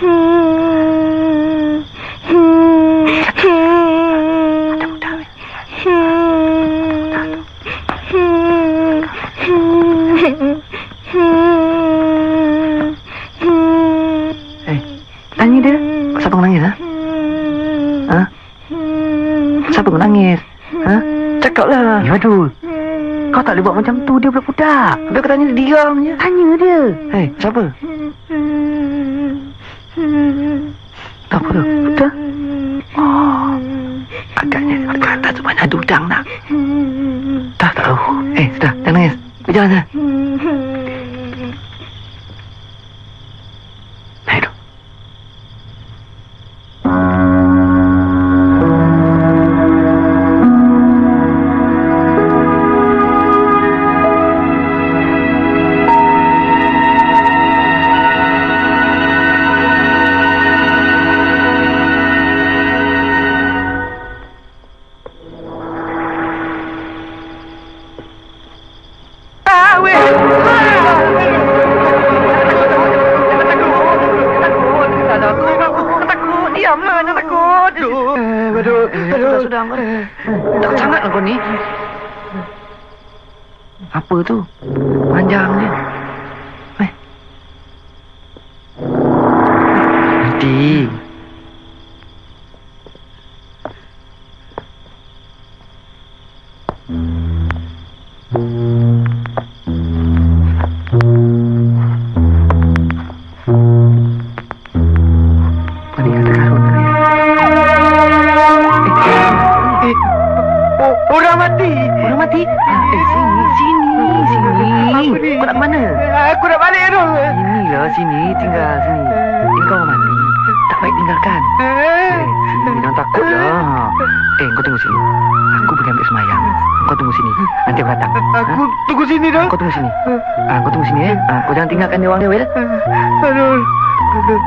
Eh, dia. Siapa yang nangis, ha? Ha? Siapa yang nangis? Ha? Cakaplah. Ya, aduh. Kau tak boleh buat macam tu. Dia budak-budak. Habis kau tanya dia diam je. Tanya dia. Hei, siapa? Tak apa tu? Betul? Oh, agaknya dekat atas tu banyak ada udang nak. Tak tahu. Eh, sudah. Jangan nangis. Berjalan sana. Tak sangat lah kau ni Apa tu Panjangnya Mati? Eh, sini, sini, sini. Kau nak mana? Aku nak balik tu. Inilah sini, tinggal sini. Ini kau mati. Tak baik tinggalkan. Eh, sini, jangan takut lah. Eh, kau tunggu sini. Aku pergi ambil semayang. Kau tunggu sini. Nanti aku datang. Aku Ha? tunggu sini dah. Kau tunggu sini. Ah, kau tunggu sini eh. Ah, kau jangan tinggalkan dia orang dia. Aduh. Aduh.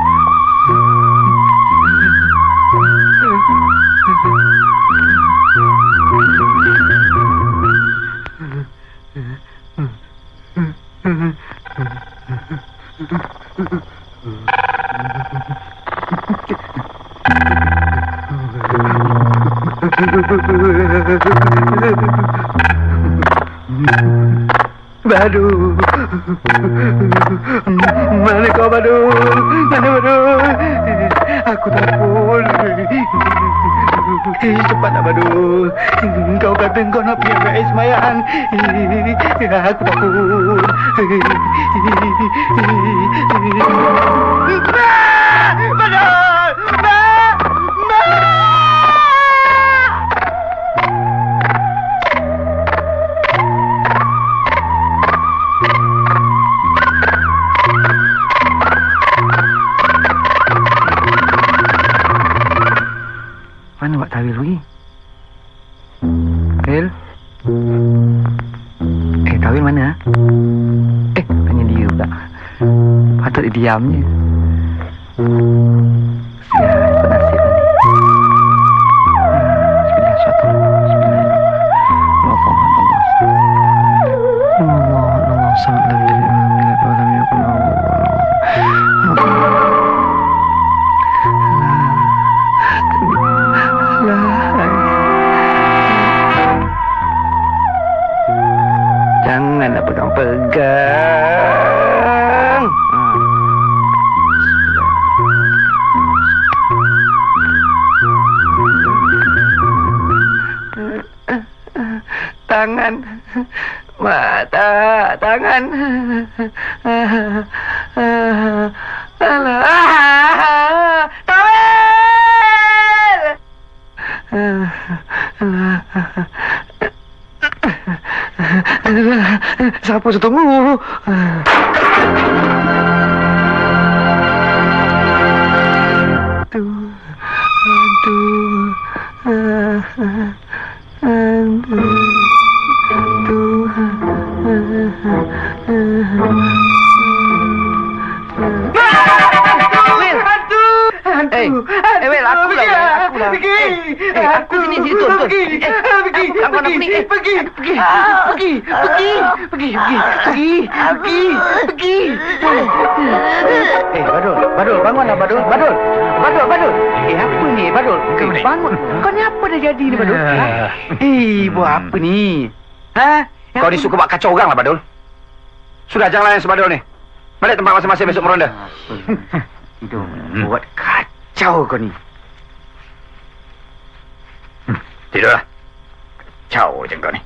Badu. Mana kau Badu? Mana Badu? Aku takut. Eh, Cepatlah Badu. Kau kata kau nak pergi ambil air semayang. Eh, aku takut. Mak! Eh, eh, Badu! Mak! Mana Wak Tawil pergi? Wil? Eh, Tawil mana? ah? Eh, tanya dia pula. Patut dia diam Janganlah pegang-pegang. Tangan. Mata. Tangan. Siapa saya tunggu? Aduh. Aduh. Aduh. Aduh. Aduh. Aduh. Aduh. Aduh. Aduh. Aduh. Aduh. Aduh. Aduh Eh, eh, Wel, aku lah, aku lah. Pergi. Eh, eh, aku sini, sini, turun, turun. Pergi. Eh, Pergi. aku- aku nak Pergi. pening, eh. Pergi. Pergi. Pergi. Pergi. Pergi. Pergi. Pergi. Pergi. Pergi. Eh, Badul, Badul. bangunlah Badul. Badul. Badul, Badul. Eh, apa ni, Badul? Kau? Eh, bangun. Kau ni apa dah jadi ni, Badul? Ha? Ya. Eh, buat apa ni? Ha? Kau ni suka buat kacau orang lah, Badul. Sudah, jangan layan si Badul ni. Balik tempat masing-masing besok meronda. Hidup buat kacau kau ni. Tidurlah. Kacau macam kau ni.